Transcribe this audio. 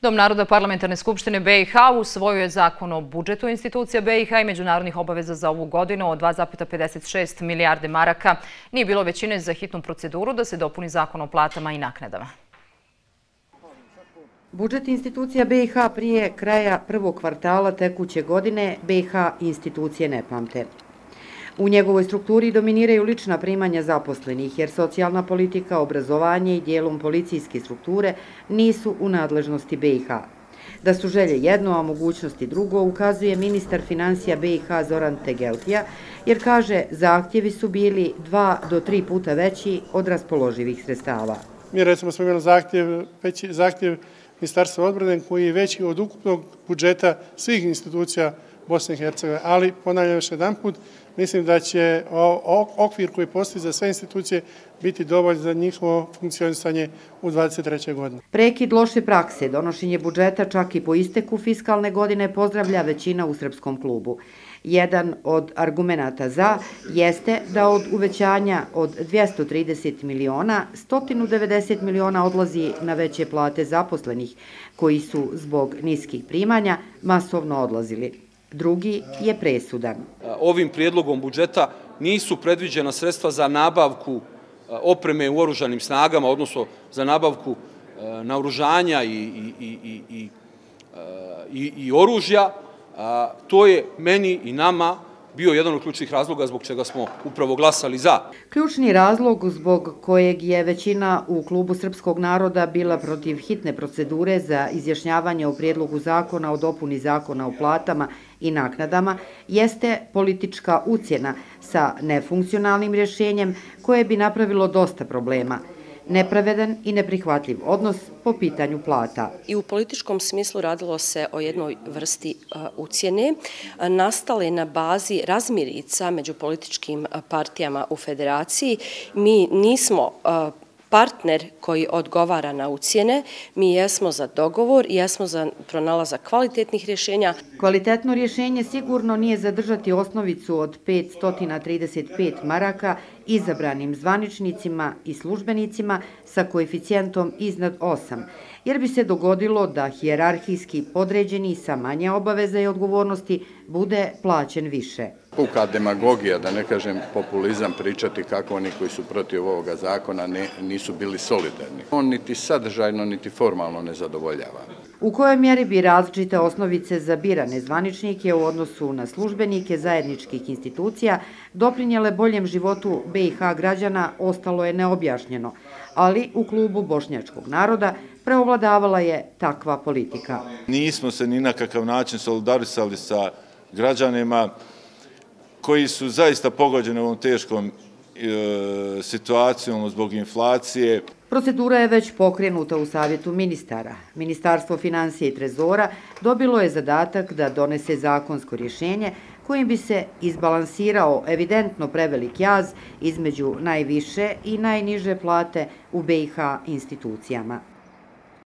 Dom Naroda parlamentarne skupštine BiH usvojuje zakon o budžetu institucija BiH i međunarodnih obaveza za ovu godinu od 2,56 milijarde maraka. Nije bilo većine za hitnu proceduru da se dopuni zakon o platama i naknadama. Budžet institucija BiH prije kraja prvog kvartala tekuće godine BiH institucije ne pamte. U njegovoj strukturi dominiraju lična primanja zaposlenih, jer socijalna politika, obrazovanje i dijelom policijske strukture nisu u nadležnosti BiH. Da su želje jedno, a mogućnosti drugo, ukazuje ministar financija BiH Zoran Tegeltija, jer kaže zahtjevi su bili dva do tri puta veći od raspoloživih sredstava. Mi recimo smo imali zahtjev, veći, zahtjev ministarstva odbrane koji je veći od ukupnog budžeta svih institucija Bosne i Hercegovine, ali ponavljam još jedan put, mislim da će okvir koji postoji za sve institucije biti dovolj za njihovo funkcionisanje u 23. godine. Prekid loše prakse, donošenje budžeta čak i po isteku fiskalne godine pozdravlja većina u Srpskom klubu. Jedan od argumenta za jeste da od uvećanja od 230 miliona, 190 miliona odlazi na veće plate zaposlenih, koji su zbog niskih primanja masovno odlazili. Drugi je presudan. Ovim prijedlogom budžeta nisu predviđena sredstva za nabavku opreme u oružanim snagama, odnosno za nabavku naoružanja i oružja. To je meni i nama bio jedan od ključnih razloga zbog čega smo upravo glasali za. Ključni razlog zbog kojeg je većina u klubu Srpskog naroda bila protiv hitne procedure za izjašnjavanje o prijedlogu zakona o dopuni zakona o platama i naknadama jeste politička ucjena sa nefunkcionalnim rješenjem koje bi napravilo dosta problema nepravedan i neprihvatljiv odnos po pitanju plata. I u političkom smislu radilo se o jednoj vrsti ucijene, nastale na bazi razmirica među političkim partijama u federaciji. Mi nismo partner koji odgovara na ucijene, mi jesmo za dogovor jesmo za pronalazak kvalitetnih rješenja. Kvalitetno rješenje sigurno nije zadržati osnovicu od 535 maraka izabranim zvaničnicima i službenicima sa koeficijentom iznad 8, jer bi se dogodilo da hijerarhijski podređeni sa manje obaveza i odgovornosti bude plaćen više puka demagogija, da ne kažem populizam, pričati kako oni koji su protiv ovoga zakona nisu bili solidarni. On niti sadržajno, niti formalno ne zadovoljava. U kojoj mjeri bi različite osnovice za birane zvaničnike u odnosu na službenike zajedničkih institucija doprinjele boljem životu BiH građana ostalo je neobjašnjeno, ali u klubu Bošnjačkog naroda preovladavala je takva politika. Nismo se ni na kakav način solidarisali sa građanima, koji su zaista pogođeni ovom teškom e, situacijom zbog inflacije. Procedura je već pokrenuta u savjetu ministara. Ministarstvo financije i trezora dobilo je zadatak da donese zakonsko rješenje kojim bi se izbalansirao evidentno prevelik jaz između najviše i najniže plate u BiH institucijama.